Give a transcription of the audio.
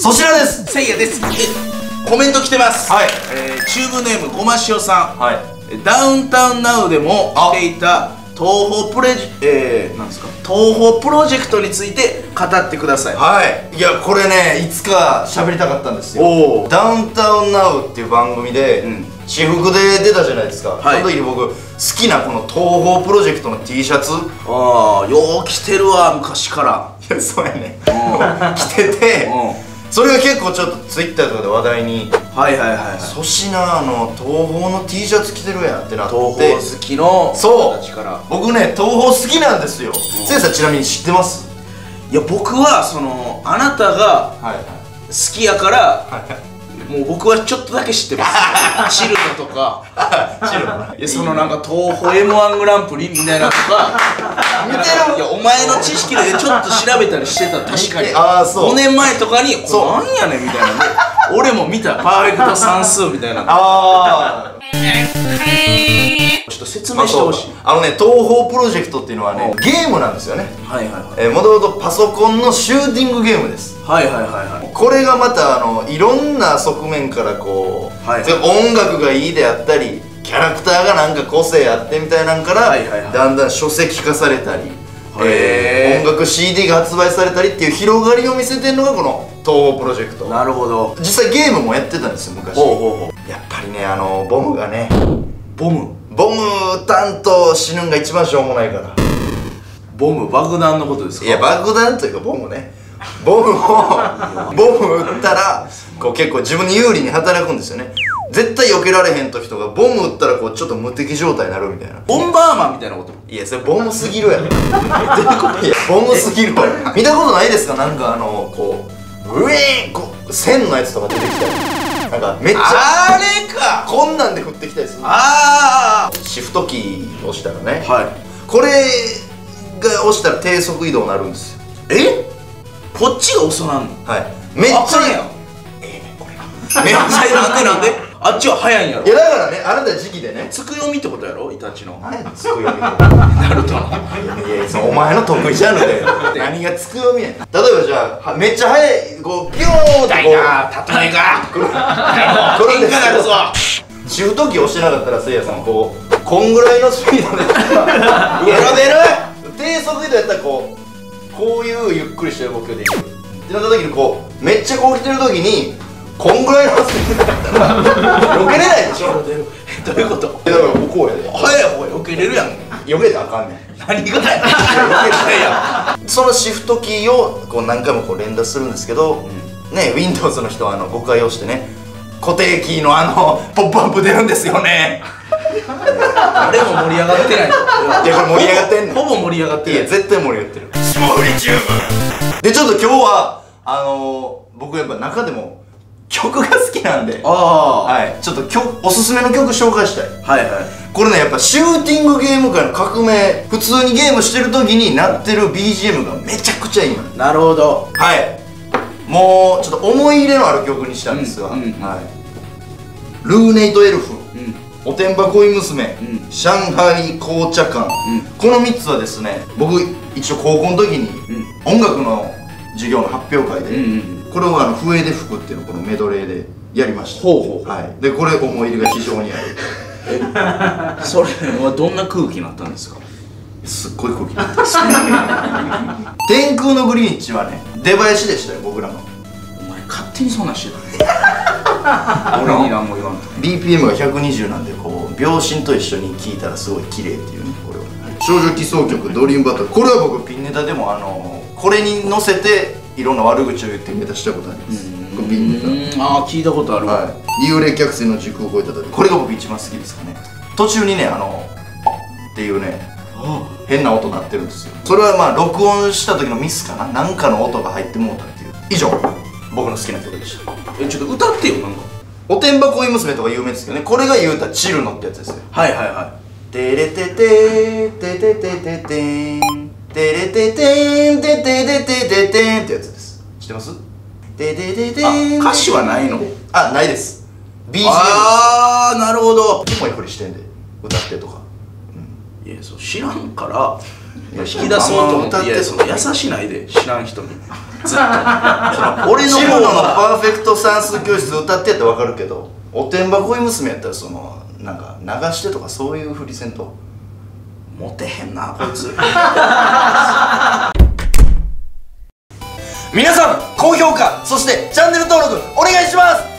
そちらです。せいやです。えコメント来てます。はい。えー、チューブネームごましおさん。はい。ダウンタウンナウでもしていた東宝プレジえー、なんですか？東宝プロジェクトについて語ってください。はい。いやこれねいつか喋りたかったんですよ。おおダウンタウンナウっていう番組で、うん。私服で出たじゃないですか、はい。その時に僕好きなこの東宝プロジェクトの T シャツ。いああよう着てるわ昔から。やそうやねうん。着ててうんそれが結構ちょっとツイッターとかで話題にはいはいはいはい。粗品あの東宝の T シャツ着てるやんってなって東宝好きのそう。僕ね東宝好きなんですよ。せいさんちなみに知ってます？いや僕はそのあなたがはいはい。好きやからもう僕はちょっとだけ知ってます。チルノとか。チルノいやそのなんか東宝 m 1グランプリみたいなのとか見てるいやお前の知識でちょっと調べたりしてた確かに。あーそう。5年前とかに「そう。なんやねん」みたいなんで俺も見た。パーフェクト算数みたいな。のああちょっと説明してほしい。あのね東宝プロジェクトっていうのはねゲームなんですよね。はいはいはい。えー、もともとパソコンのシューティングゲームです。はいはいはいはい。これがまたあのいろんな側面からこう、はい。それ音楽がいいであったりキャラクターがなんか個性あってみたいなんから、はいはいはい。だんだん書籍化されたり、へー。音楽 CD が発売されたりっていう広がりを見せてるのがこの東宝プロジェクト。なるほど。実際ゲームもやってたんですよ昔。ほうほうほやっぱりねあのボムがねうボム？ボム担当死ぬんが一番しょうもないから。ボム爆弾のことですか？いや爆弾というかボムね。ボムをボム撃ったらこう結構自分に有利に働くんですよね絶対避けられへんと人がボム撃ったらこうちょっと無敵状態になるみたいな。ボンバーマンみたいなこといやそれボムすぎるやろ。い やボムすぎるわ。見たことないですか？なんかあのこうウェーンこう線のやつとか出てきたり。なんかめっちゃあれか。こんなんで降ってきたりする。あシフトキー押したらね。あはい。これが押したら低速移動になるんですよ。え？こっちが遅なんの？はい。めっちゃあかんやん。めっちゃなんでなんであっちは早いんやろ？いやだからねあなた時期でね。つく読みってことやろ？イタチの。何やつく読みナルトのいやいやそのお前の得意ジャンルで何がつく読みやねん。例えばじゃあはめっちゃ速いこうピョーンってこう。な例えが。これ喧嘩なるぞ。シフトキー押してなかったらせいやさんこうこんぐらいのスピードで。ゲロ出る？低速移動やったらこうこういうゆっくりした動きができる。ってなった時にこうめっちゃこう来てる時にこんぐらいの避けれないでしょ。どういうこと？えだからこうやで。早い方が避けれるやん。避けたらあかんねん。何がや避けやそのシフトキーをこう何回もこう連打するんですけど、ね Windows の人はあの誤解をしてね固定キーのあのポップアップ出るんですよね。誰も盛り上がってない。いやこれ盛り上がってんねん。ほぼ盛り上がってるい。や絶対盛り上がってる。でちょっと今日はあのー、僕やっぱ中でも曲が好きなんで。はい。ちょっと曲おすすめの曲紹介したい。はいはい。これねやっぱシューティングゲーム界の革命普通にゲームしてる時になってる BGM がめちゃくちゃいいのなるほど。はい。もうちょっと思い入れのある曲にしたんですが、うんうんはい、ルーネイトエルフうん。おてんば恋娘、うん。上海紅茶館、うん。この3つはですね僕一応高校の時に音楽の授業の発表会で、うんうんこれをあの笛で吹くっていうのをこのメドレーでやりました。ほうほう。ほうはい、でこれ思い入れが非常にある。それはどんな空気になったんですか？すっごい空気になってます 天空のグリーンッチはね出囃子でしたよ僕らの。お前勝手にそんなんしてた。俺に何も言わんと。BPM が120なんでこう秒針と一緒に聴いたらすごい綺麗っていうねこれは、少女奇想曲ドリームバトル。これは僕ピンネタでもあのこれに乗せていろんな悪口を言ってネタしたことあります。これピンネタうん。ああ聞いたことあるわ。はい。幽霊客船の時空を超えた時これが僕一番好きですかね。途中にねあのっていうね変な音鳴ってるんですよ。それはまあ録音した時のミスかな。なんかの音が入ってもうたっていう。以上。僕の好きな曲でした。えちょっと歌ってよなんか。おてんば恋娘とか有名ですけどね。これが言うたらチルノってやつですよ。はいはいはてれてててててててん。てれててんててててててんってやつってます？ててててん。あ歌詞はないの？あないです。BGM ああなるほど。キモいふりしてんで歌ってとか。いやそう知らんから引き出そうと思っていやその優しないで知らん人に。ずっと俺の方はパーフェクト算数教室歌ってやったら分かるけどおてんば恋娘やったらそのなんか流してとかそういう振りせんと？モテへんなこいつ 皆さん高評価そしてチャンネル登録お願いします。